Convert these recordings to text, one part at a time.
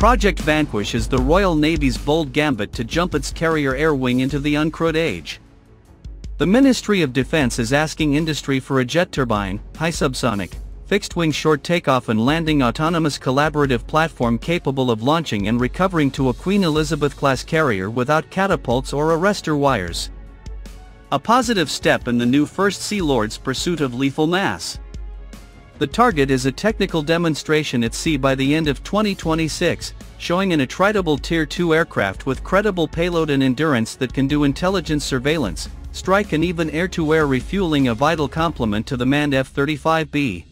Project Vanquish is the Royal Navy's bold gambit to jump its carrier air wing into the uncrewed age. The Ministry of Defense is asking industry for a jet turbine, high subsonic, fixed-wing short takeoff and landing autonomous collaborative platform capable of launching and recovering to a Queen Elizabeth-class carrier without catapults or arrestor wires. A positive step in the new First Sea Lord's pursuit of lethal mass. The target is a technical demonstration at sea by the end of 2026, showing an attritable Tier 2 aircraft with credible payload and endurance that can do intelligence surveillance, strike and even air-to-air -air refueling a vital complement to the manned F-35B.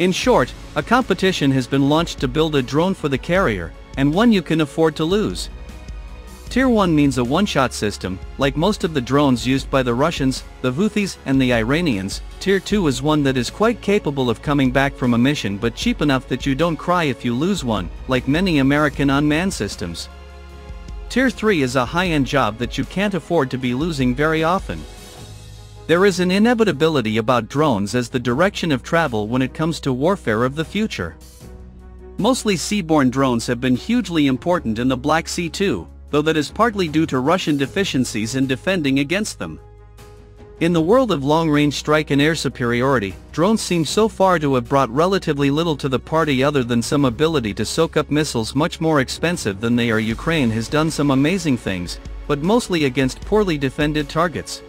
In short, a competition has been launched to build a drone for the carrier, and one you can afford to lose. Tier 1 means a one-shot system, like most of the drones used by the Russians, the Houthis and the Iranians, Tier 2 is one that is quite capable of coming back from a mission but cheap enough that you don't cry if you lose one, like many American unmanned systems. Tier 3 is a high-end job that you can't afford to be losing very often. There is an inevitability about drones as the direction of travel when it comes to warfare of the future. Mostly seaborne drones have been hugely important in the Black Sea too, though that is partly due to Russian deficiencies in defending against them. In the world of long-range strike and air superiority, drones seem so far to have brought relatively little to the party other than some ability to soak up missiles much more expensive than they are Ukraine has done some amazing things, but mostly against poorly defended targets.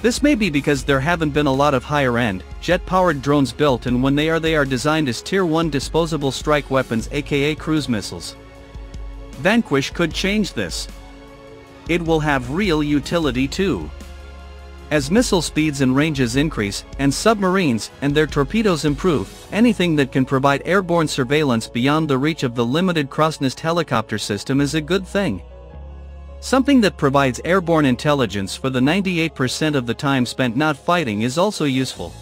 This may be because there haven't been a lot of higher-end, jet-powered drones built and when they are they are designed as Tier 1 disposable strike weapons aka cruise missiles. Vanquish could change this. It will have real utility too. As missile speeds and ranges increase, and submarines and their torpedoes improve, anything that can provide airborne surveillance beyond the reach of the limited Crowsnest helicopter system is a good thing. Something that provides airborne intelligence for the 98% of the time spent not fighting is also useful.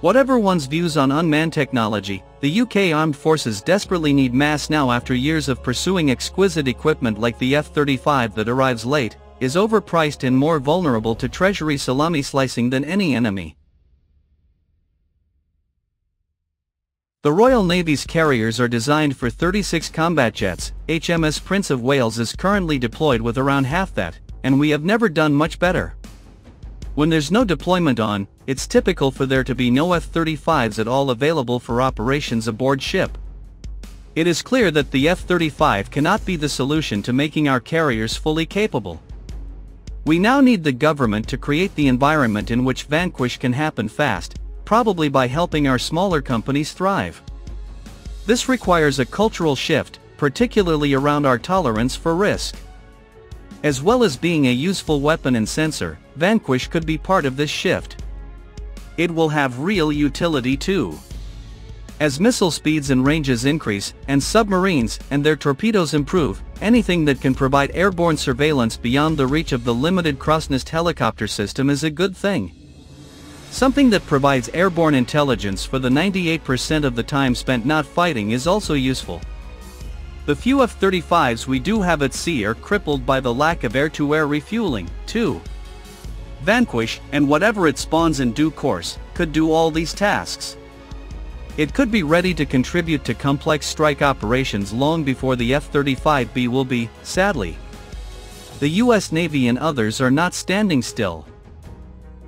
Whatever one's views on unmanned technology, the UK armed forces desperately need mass now after years of pursuing exquisite equipment like the F-35 that arrives late, is overpriced and more vulnerable to treasury salami slicing than any enemy. The Royal Navy's carriers are designed for 36 combat jets, HMS Prince of Wales is currently deployed with around half that, and we have never done much better. When there's no deployment on, it's typical for there to be no F-35s at all available for operations aboard ship. It is clear that the F-35 cannot be the solution to making our carriers fully capable. We now need the government to create the environment in which Vanquish can happen fast, probably by helping our smaller companies thrive. This requires a cultural shift, particularly around our tolerance for risk. As well as being a useful weapon and sensor, Vanquish could be part of this shift. It will have real utility too. As missile speeds and ranges increase, and submarines and their torpedoes improve, anything that can provide airborne surveillance beyond the reach of the limited Crowsnest helicopter system is a good thing. Something that provides airborne intelligence for the 98% of the time spent not fighting is also useful. The few F-35s we do have at sea are crippled by the lack of air-to-air -air refueling, too. Vanquish, and whatever it spawns in due course, could do all these tasks. It could be ready to contribute to complex strike operations long before the F-35B will be, sadly. The US Navy and others are not standing still.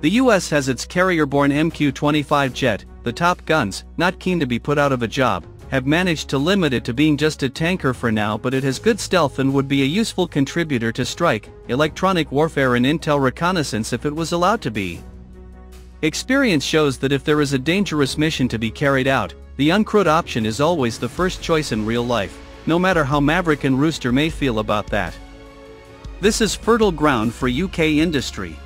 The US has its carrier-borne MQ-25 jet, the top guns, not keen to be put out of a job, have managed to limit it to being just a tanker for now but it has good stealth and would be a useful contributor to strike, electronic warfare and intel reconnaissance if it was allowed to be. Experience shows that if there is a dangerous mission to be carried out, the uncrewed option is always the first choice in real life, no matter how Maverick and Rooster may feel about that. This is fertile ground for UK industry.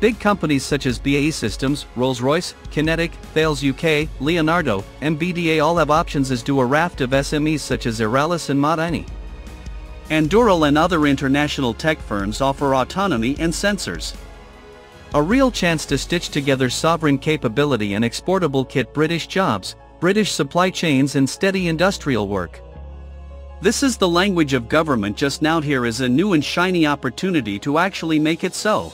Big companies such as BAE Systems, Rolls-Royce, QinetiQ, Thales UK, Leonardo, and BDA all have options as do a raft of SMEs such as Aeralis and Modini. Anduril and other international tech firms offer autonomy and sensors. A real chance to stitch together sovereign capability and exportable kit British jobs, British supply chains and steady industrial work. This is the language of government just now here is a new and shiny opportunity to actually make it so.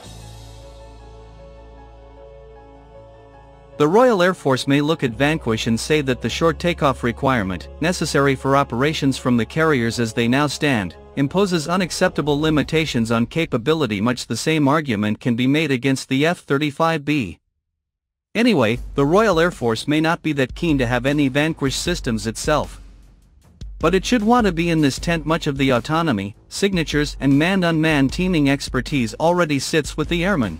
The Royal Air Force may look at Vanquish and say that the short takeoff requirement, necessary for operations from the carriers as they now stand, imposes unacceptable limitations on capability much the same argument can be made against the F-35B. Anyway, the Royal Air Force may not be that keen to have any Vanquish systems itself. But it should want to be in this tent much of the autonomy, signatures and manned-unmanned teaming expertise already sits with the airmen.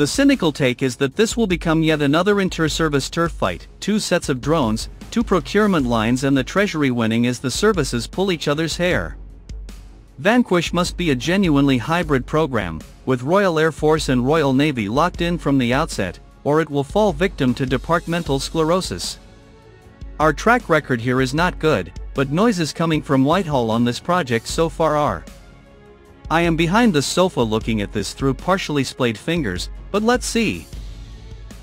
The cynical take is that this will become yet another inter-service turf fight, two sets of drones, two procurement lines and the treasury winning as the services pull each other's hair. Vanquish must be a genuinely hybrid program, with Royal Air Force and Royal Navy locked in from the outset, or it will fall victim to departmental sclerosis. Our track record here is not good, but noises coming from Whitehall on this project so far are. I am behind the sofa looking at this through partially splayed fingers, but let's see.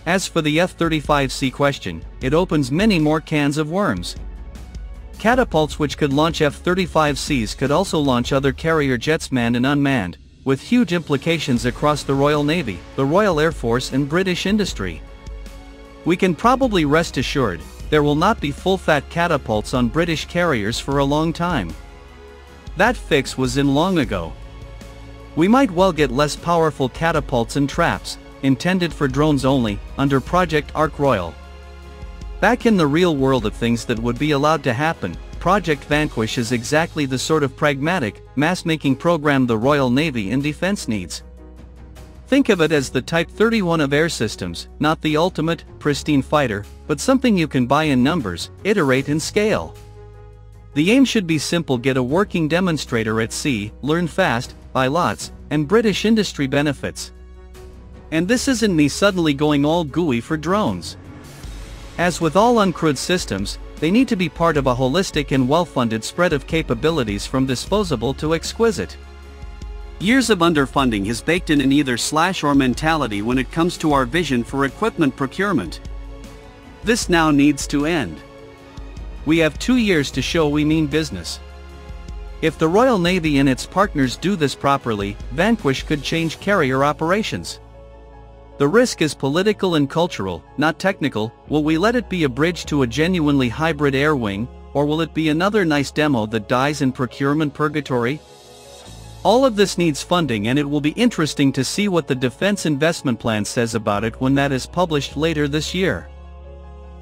As for the F-35C question, it opens many more cans of worms. Catapults which could launch F-35Cs could also launch other carrier jets manned and unmanned, with huge implications across the Royal Navy, the Royal Air Force and British industry. We can probably rest assured, there will not be full-fat catapults on British carriers for a long time. That fix was in long ago, we might well get less powerful catapults and traps, intended for drones only, under Project Ark Royal. Back in the real world of things that would be allowed to happen, Project Vanquish is exactly the sort of pragmatic, mass-making program the Royal Navy and Defense needs. Think of it as the Type 31 of air systems, not the ultimate, pristine fighter, but something you can buy in numbers, iterate and scale. The aim should be simple get a working demonstrator at sea, learn fast, buy lots, and British industry benefits. And this isn't me suddenly going all gooey for drones. As with all uncrewed systems, they need to be part of a holistic and well-funded spread of capabilities from disposable to exquisite. Years of underfunding has baked in an either slash or mentality when it comes to our vision for equipment procurement. This now needs to end. We have two years to show we mean business. If the Royal Navy and its partners do this properly, Vanquish could change carrier operations. The risk is political and cultural, not technical, will we let it be a bridge to a genuinely hybrid air wing, or will it be another nice demo that dies in procurement purgatory? All of this needs funding and it will be interesting to see what the Defense Investment Plan says about it when that is published later this year.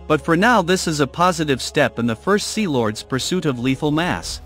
But for now this is a positive step in the first Sea Lord's pursuit of lethal mass.